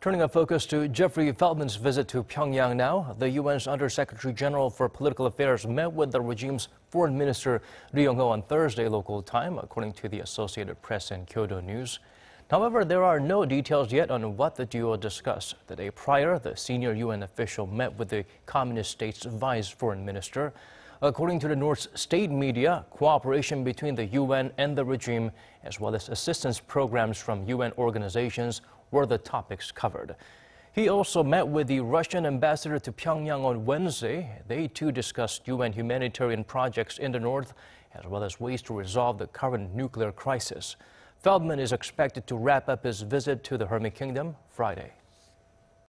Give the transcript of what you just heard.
Turning our focus to Jeffrey Feltman's visit to Pyongyang now, the UN's Undersecretary General for Political Affairs met with the regime's Foreign Minister Ri Yong-ho on Thursday local time, according to the Associated Press and Kyodo News. However, there are no details yet on what the duo discussed. The day prior, the senior UN official met with the communist state's vice foreign minister. According to the North's state media, cooperation between the UN and the regime, as well as assistance programs from UN organizations, were the topics covered. He also met with the Russian ambassador to Pyongyang on Wednesday. They too discussed UN humanitarian projects in the north, as well as ways to resolve the current nuclear crisis. Feltman is expected to wrap up his visit to the Hermit Kingdom Friday.